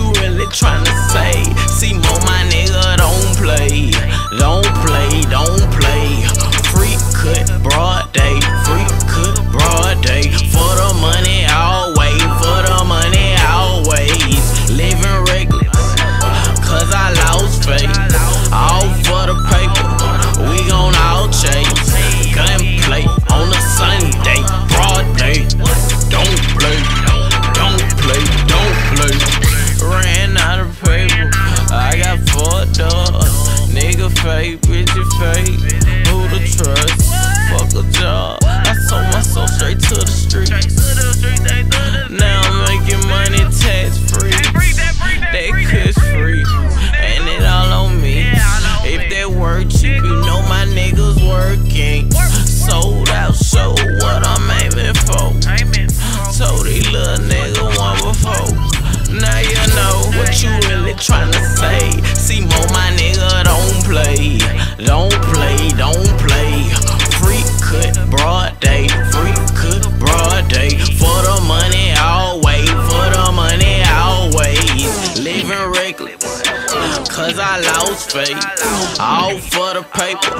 really tryna say? See more my nigga don't play, don't play, don't play. Fake, bitch you fake. Don't play. Free cut, broad day, free cut, broad day. For the money always, for the money always. Living reckless, cause I lost faith. All for the paper,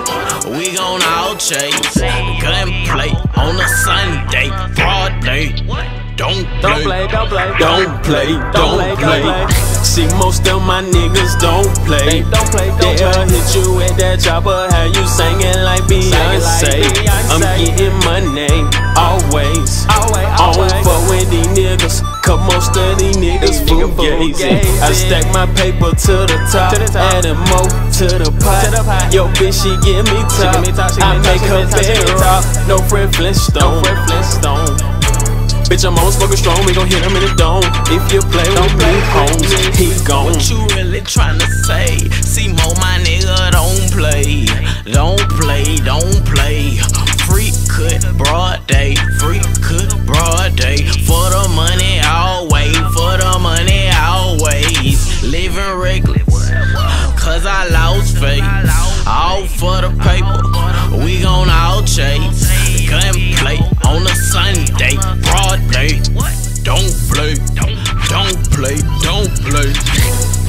we gon' all chase. Gunplay on a Sunday, broad day. Don't play, don't play, don't play, don't play, play. don't play. See, most of my niggas don't play. They don't play, don't They'll play. hit you with that chopper, have you singing like Beyonce. I'm getting money, always. Always, On always. for with these niggas, cause most of these niggas fugazi. I stack my paper to the top, To the top. adding more to the pot. Yo, bitch, she give me top. give me top, she give I make her me top, she give me bed No Fred Flintstone. No Fred Flintstone. Bitch, I'm on smoking strong, we gon' hit him in the dome. If you play Don't with play me, with Holmes, me. he gone. What you really tryna say? See, more my nigga don't play, don't play, don't play. Free cut, broad day, free cut, broad day. For the money always, for the money always. Living reckless, cause I lost faith. All for the paper, play, don't play.